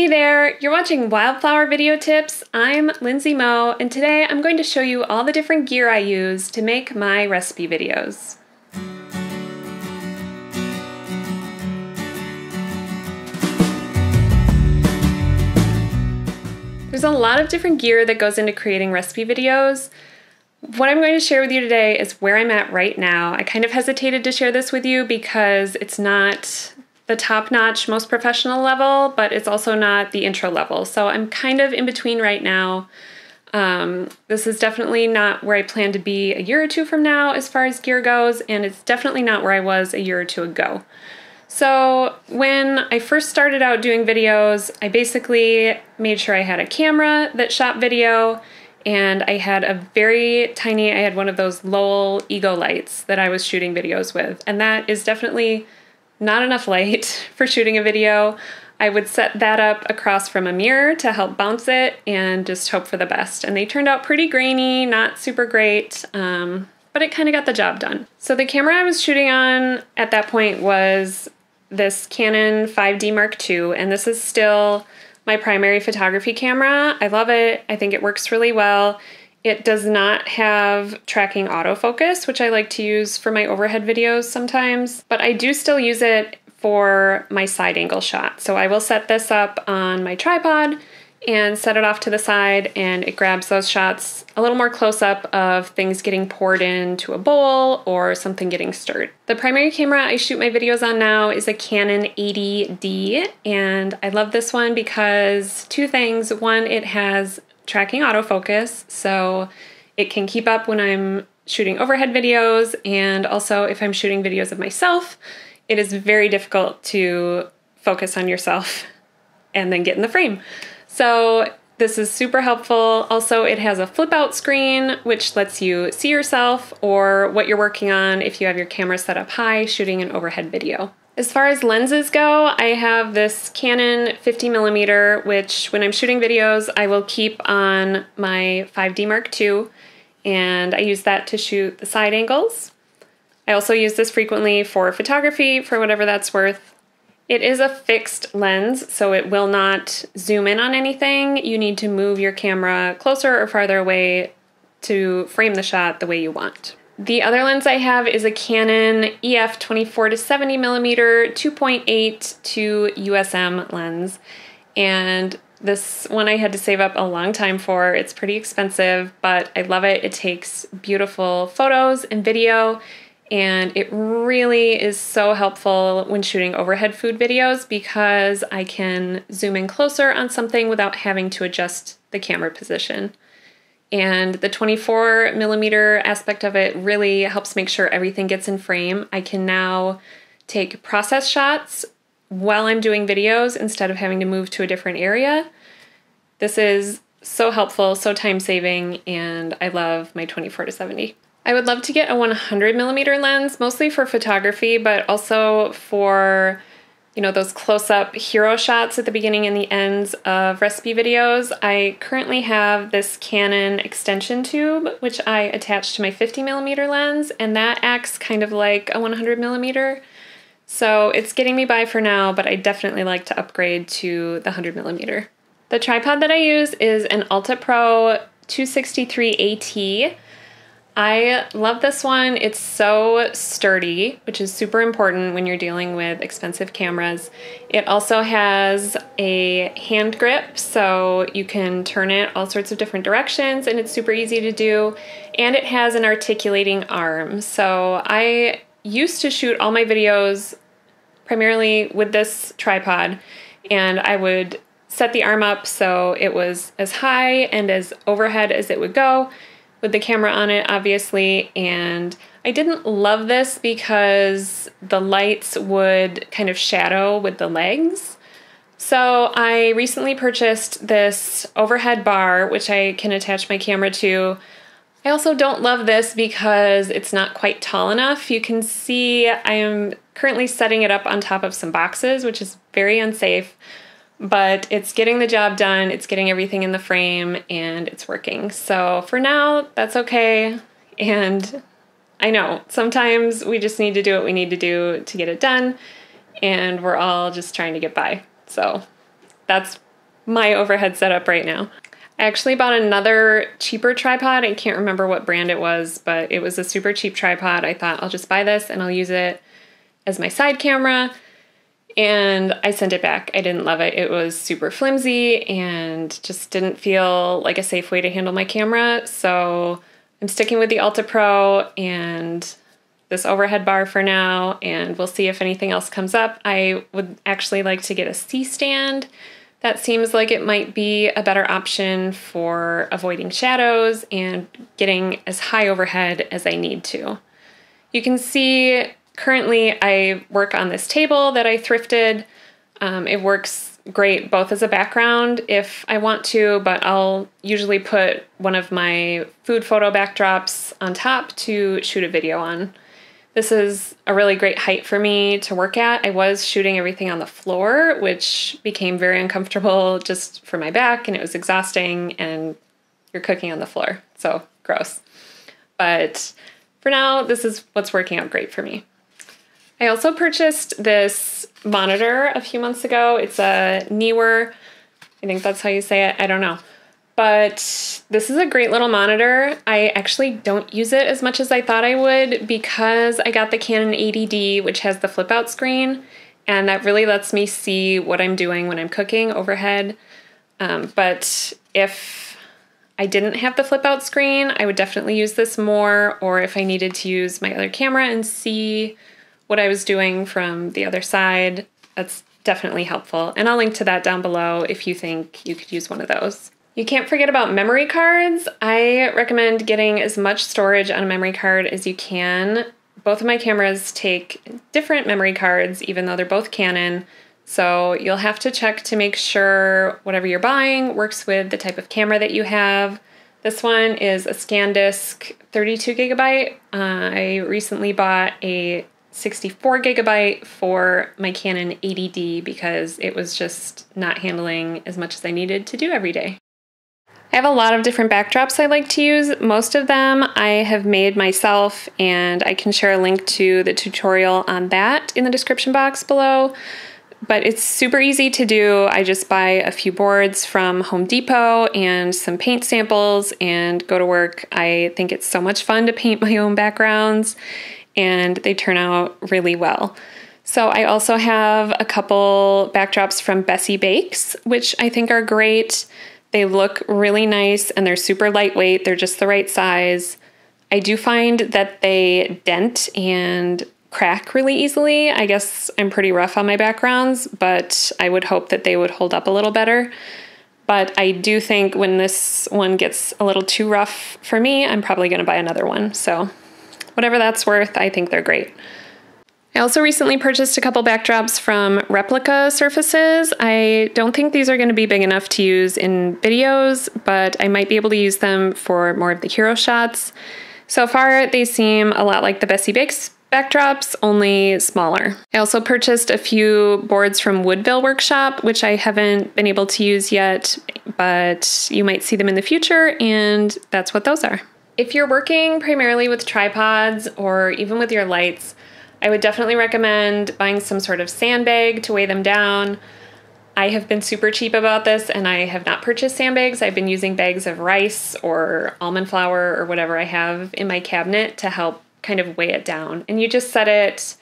Hey there, you're watching Wild Flour Video Tips. I'm Lindsay Moe, and today I'm going to show you all the different gear I use to make my recipe videos. There's a lot of different gear that goes into creating recipe videos. What I'm going to share with you today is where I'm at right now. I kind of hesitated to share this with you because it's not the top notch, most professional level, but it's also not the intro level. So I'm kind of in between right now. Um, this is definitely not where I plan to be a year or two from now as far as gear goes, and it's definitely not where I was a year or two ago. So, when I first started out doing videos, I basically made sure I had a camera that shot video, and I had a very tiny, I had one of those Lowel Ego lights that I was shooting videos with, and that is definitely not enough light for shooting a video. I would set that up across from a mirror to help bounce it and just hope for the best. And they turned out pretty grainy, not super great, um, but it kind of got the job done. So the camera I was shooting on at that point was this Canon 5D Mark II, and this is still my primary photography camera. I love it. I think it works really well. It does not have tracking autofocus, which I like to use for my overhead videos sometimes, but I do still use it for my side angle shot. So I will set this up on my tripod and set it off to the side and it grabs those shots a little more close up of things getting poured into a bowl or something getting stirred. The primary camera I shoot my videos on now is a Canon 80D and I love this one because two things. One, it has tracking autofocus, so it can keep up when I'm shooting overhead videos, and also if I'm shooting videos of myself, it is very difficult to focus on yourself and then get in the frame. So this is super helpful. Also, it has a flip out screen, which lets you see yourself or what you're working on if you have your camera set up high shooting an overhead video. As far as lenses go, I have this Canon 50 millimeter, which when I'm shooting videos, I will keep on my 5D Mark II, and I use that to shoot the side angles. I also use this frequently for photography, for whatever that's worth. It is a fixed lens, so it will not zoom in on anything. You need to move your camera closer or farther away to frame the shot the way you want. The other lens I have is a Canon EF 24 to 70 millimeter 2.8 to USM lens, and this one I had to save up a long time for. It's pretty expensive, but I love it. It takes beautiful photos and video, and it really is so helpful when shooting overhead food videos because I can zoom in closer on something without having to adjust the camera position. And the 24 millimeter aspect of it really helps make sure everything gets in frame. I can now take process shots while I'm doing videos instead of having to move to a different area. This is so helpful, so time saving, and I love my 24 to 70. I would love to get a 100 millimeter lens, mostly for photography, but also for you know, those close up hero shots at the beginning and the ends of recipe videos. I currently have this Canon extension tube, which I attach to my 50 millimeter lens, and that acts kind of like a 100 millimeter. So it's getting me by for now, but I definitely like to upgrade to the 100 millimeter. The tripod that I use is an Alta Pro 263 AT. I love this one. It's so sturdy, which is super important when you're dealing with expensive cameras. It also has a hand grip, so you can turn it all sorts of different directions, and it's super easy to do. And it has an articulating arm. So I used to shoot all my videos primarily with this tripod, and I would set the arm up so it was as high and as overhead as it would go with the camera on it, obviously, and I didn't love this because the lights would kind of shadow with the legs. So I recently purchased this overhead bar, which I can attach my camera to. I also don't love this because it's not quite tall enough. You can see I am currently setting it up on top of some boxes, which is very unsafe but it's getting the job done, it's getting everything in the frame, and it's working. So for now, that's okay. And I know sometimes we just need to do what we need to do to get it done, and we're all just trying to get by. So that's my overhead setup right now. I actually bought another cheaper tripod. I can't remember what brand it was, but it was a super cheap tripod. I thought I'll just buy this and I'll use it as my side camera. And I sent it back. I didn't love it. It was super flimsy and just didn't feel like a safe way to handle my camera. So I'm sticking with the Alta Pro and this overhead bar for now, and we'll see if anything else comes up. I would actually like to get a C stand. That seems like it might be a better option for avoiding shadows and getting as high overhead as I need to. You can see currently I work on this table that I thrifted. Um, it works great both as a background if I want to, but I'll usually put one of my food photo backdrops on top to shoot a video on. This is a really great height for me to work at. I was shooting everything on the floor, which became very uncomfortable just for my back, and it was exhausting, and you're cooking on the floor, so gross. But for now, this is what's working out great for me. I also purchased this monitor a few months ago. It's a Neewer. I think that's how you say it. I don't know. But this is a great little monitor. I actually don't use it as much as I thought I would because I got the Canon 80D, which has the flip out screen, and that really lets me see what I'm doing when I'm cooking overhead. Um, but if I didn't have the flip out screen, I would definitely use this more, or if I needed to use my other camera and see what I was doing from the other side. That's definitely helpful. And I'll link to that down below if you think you could use one of those. You can't forget about memory cards. I recommend getting as much storage on a memory card as you can. Both of my cameras take different memory cards, even though they're both Canon. So you'll have to check to make sure whatever you're buying works with the type of camera that you have. This one is a SanDisk 32 gigabyte. Uh, I recently bought a 64 gigabyte for my Canon 80D because it was just not handling as much as I needed to do every day. I have a lot of different backdrops I like to use. Most of them I have made myself, and I can share a link to the tutorial on that in the description box below. But it's super easy to do. I just buy a few boards from Home Depot and some paint samples and go to work. I think it's so much fun to paint my own backgrounds and they turn out really well. So I also have a couple backdrops from Bessie Bakes, which I think are great. They look really nice and they're super lightweight. They're just the right size. I do find that they dent and crack really easily. I guess I'm pretty rough on my backgrounds, but I would hope that they would hold up a little better. But I do think when this one gets a little too rough for me, I'm probably going to buy another one. So whatever that's worth, I think they're great. I also recently purchased a couple backdrops from Replica Surfaces. I don't think these are going to be big enough to use in videos, but I might be able to use them for more of the hero shots. So far, they seem a lot like the Bessie Bakes backdrops, only smaller. I also purchased a few boards from Woodville Workshop, which I haven't been able to use yet, but you might see them in the future, and that's what those are. If you're working primarily with tripods or even with your lights, I would definitely recommend buying some sort of sandbag to weigh them down. I have been super cheap about this and I have not purchased sandbags. I've been using bags of rice or almond flour or whatever I have in my cabinet to help kind of weigh it down. And you just set it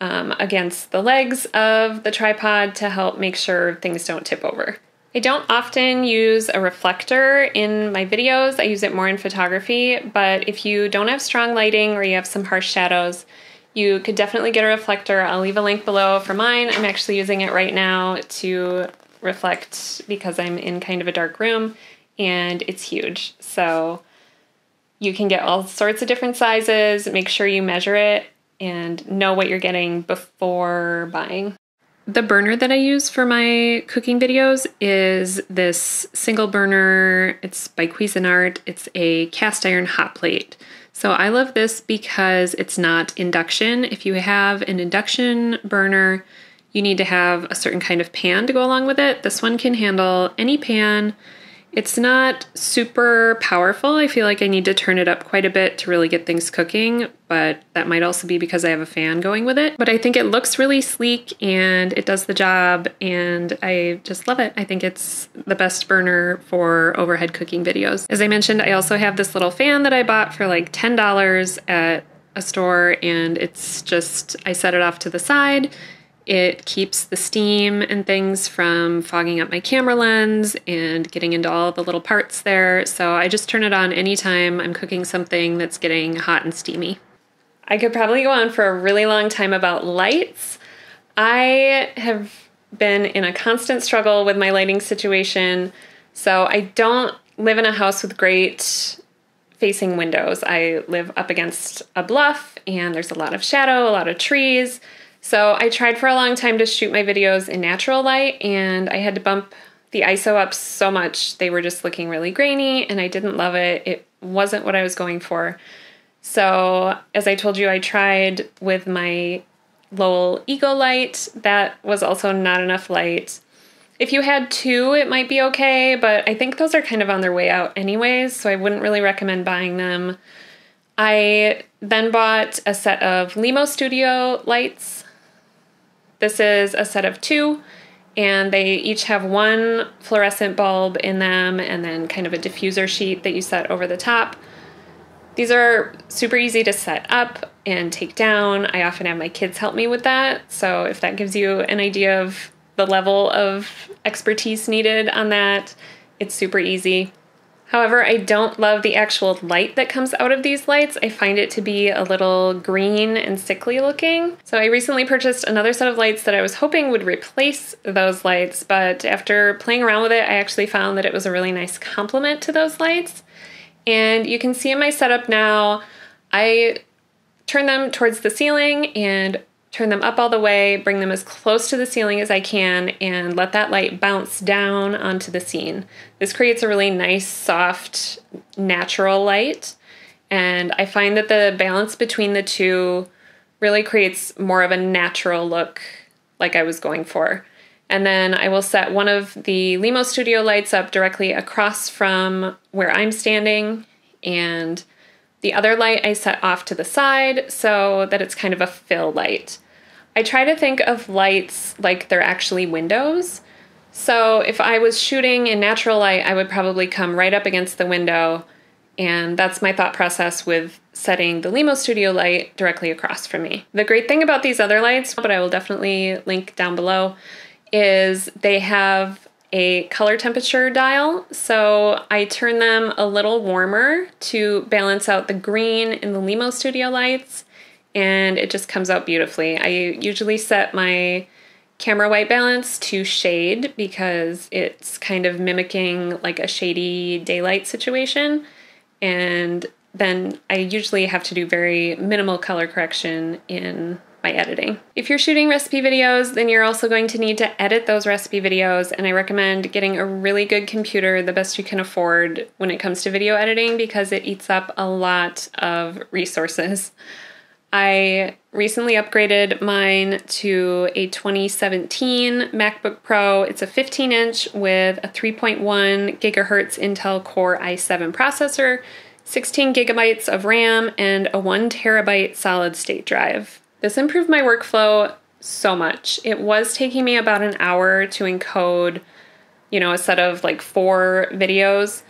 um, against the legs of the tripod to help make sure things don't tip over. I don't often use a reflector in my videos. I use it more in photography, but if you don't have strong lighting or you have some harsh shadows, you could definitely get a reflector. I'll leave a link below for mine. I'm actually using it right now to reflect because I'm in kind of a dark room and it's huge. So you can get all sorts of different sizes. Make sure you measure it and know what you're getting before buying. The burner that I use for my cooking videos is this single burner. It's by Cuisinart. It's a cast iron hot plate. So I love this because it's not induction. If you have an induction burner, you need to have a certain kind of pan to go along with it. This one can handle any pan It's not super powerful. I feel like I need to turn it up quite a bit to really get things cooking, but that might also be because I have a fan going with it. But I think it looks really sleek and it does the job, and I just love it. I think it's the best burner for overhead cooking videos. As I mentioned, I also have this little fan that I bought for like $10 at a store, and it's just, I set it off to the side it keeps the steam and things from fogging up my camera lens and getting into all the little parts there. So I just turn it on anytime I'm cooking something that's getting hot and steamy. I could probably go on for a really long time about lights. I have been in a constant struggle with my lighting situation. So I don't live in a house with great facing windows. I live up against a bluff and there's a lot of shadow, a lot of trees. So I tried for a long time to shoot my videos in natural light and I had to bump the ISO up so much. They were just looking really grainy and I didn't love it. It wasn't what I was going for. So as I told you, I tried with my Lowel Ego light. That was also not enough light. If you had two, it might be okay, but I think those are kind of on their way out anyways, so I wouldn't really recommend buying them. I then bought a set of Lemo Studio lights this is a set of two, and they each have one fluorescent bulb in them and then kind of a diffuser sheet that you set over the top. These are super easy to set up and take down. I often have my kids help me with that, so if that gives you an idea of the level of expertise needed on that, it's super easy. However, I don't love the actual light that comes out of these lights. I find it to be a little green and sickly looking. So I recently purchased another set of lights that I was hoping would replace those lights, but after playing around with it, I actually found that it was a really nice complement to those lights. And you can see in my setup now, I turn them towards the ceiling and turn them up all the way, bring them as close to the ceiling as I can, and let that light bounce down onto the scene. This creates a really nice, soft, natural light. And I find that the balance between the two really creates more of a natural look like I was going for. And then I will set one of the Lemo Studio lights up directly across from where I'm standing and the other light I set off to the side so that it's kind of a fill light. I try to think of lights like they're actually windows. So if I was shooting in natural light, I would probably come right up against the window. And that's my thought process with setting the Lemo Studio light directly across from me. The great thing about these other lights, but I will definitely link down below, is they have a color temperature dial. So I turn them a little warmer to balance out the green in the Lemo Studio lights and it just comes out beautifully. I usually set my camera white balance to shade because it's kind of mimicking like a shady daylight situation. And then I usually have to do very minimal color correction in my editing. If you're shooting recipe videos, then you're also going to need to edit those recipe videos, and I recommend getting a really good computer, the best you can afford when it comes to video editing, because it eats up a lot of resources. I recently upgraded mine to a 2017 MacBook Pro. It's a 15 inch with a 3.1 gigahertz Intel Core i7 processor, 16 gigabytes of RAM, and a 1 terabyte solid state drive. This improved my workflow so much. It was taking me about an hour to encode, you know, a set of like four videos,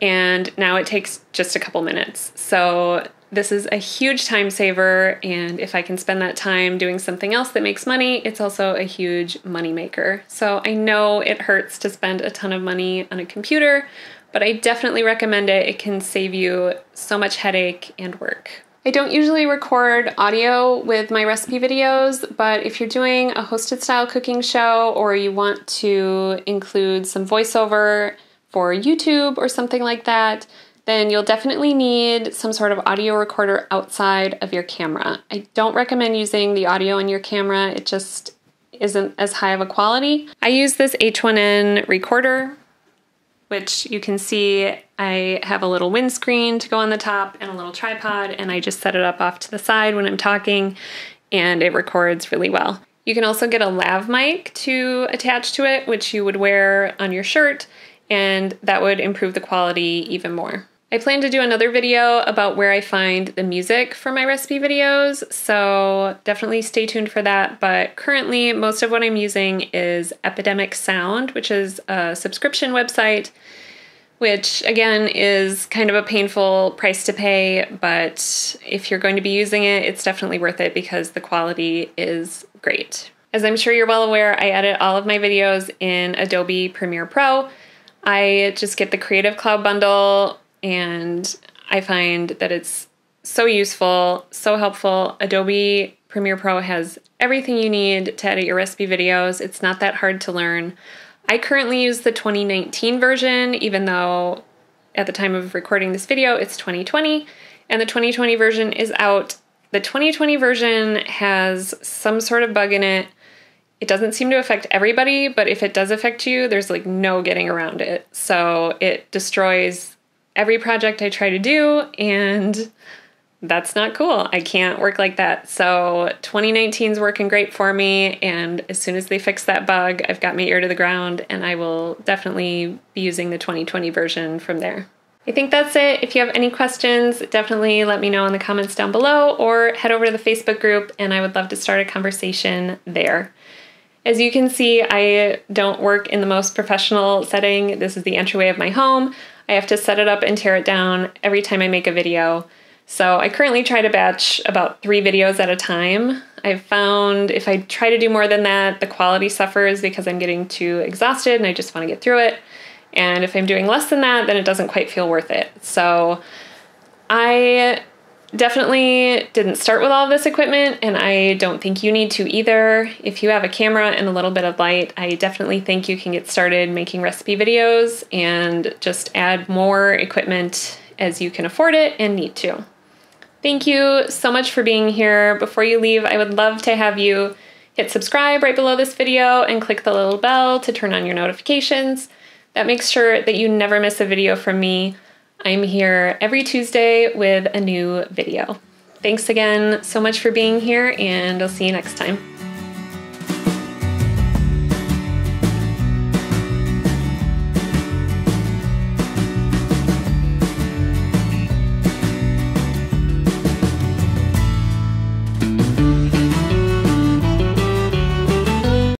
and now it takes just a couple minutes. So this is a huge time saver, and if I can spend that time doing something else that makes money, it's also a huge money maker. So I know it hurts to spend a ton of money on a computer, but I definitely recommend it. It can save you so much headache and work. I don't usually record audio with my recipe videos, but if you're doing a hosted style cooking show or you want to include some voiceover for YouTube or something like that, then you'll definitely need some sort of audio recorder outside of your camera. I don't recommend using the audio on your camera, it just isn't as high of a quality. I use this H1N recorder, which you can see I have a little windscreen to go on the top and a little tripod, and I just set it up off to the side when I'm talking, and it records really well. You can also get a lav mic to attach to it, which you would wear on your shirt, and that would improve the quality even more. I plan to do another video about where I find the music for my recipe videos, so definitely stay tuned for that. But currently, most of what I'm using is Epidemic Sound, which is a subscription website, which again is kind of a painful price to pay, but if you're going to be using it, it's definitely worth it because the quality is great. As I'm sure you're well aware, I edit all of my videos in Adobe Premiere Pro. I just get the Creative Cloud bundle and I find that it's so useful, so helpful. Adobe Premiere Pro has everything you need to edit your recipe videos. It's not that hard to learn. I currently use the 2019 version, even though at the time of recording this video, it's 2020, and the 2020 version is out. The 2020 version has some sort of bug in it. It doesn't seem to affect everybody, but if it does affect you, there's like no getting around it. So it destroys every project I try to do, and that's not cool. I can't work like that. So 2019 is working great for me, and as soon as they fix that bug, I've got my ear to the ground, and I will definitely be using the 2020 version from there. I think that's it. If you have any questions, definitely let me know in the comments down below or head over to the Facebook group and I would love to start a conversation there. As you can see, I don't work in the most professional setting. This is the entryway of my home. I have to set it up and tear it down every time I make a video. So I currently try to batch about three videos at a time. I've found if I try to do more than that, the quality suffers because I'm getting too exhausted and I just want to get through it. And if I'm doing less than that, then it doesn't quite feel worth it. So I Definitely didn't start with all this equipment, and I don't think you need to either. If you have a camera and a little bit of light, I definitely think you can get started making recipe videos and just add more equipment as you can afford it and need to. Thank you so much for being here. Before you leave, I would love to have you hit subscribe right below this video and click the little bell to turn on your notifications. That makes sure that you never miss a video from me. I'm here every Tuesday with a new video. Thanks again so much for being here, and I'll see you next time.